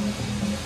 Satisfied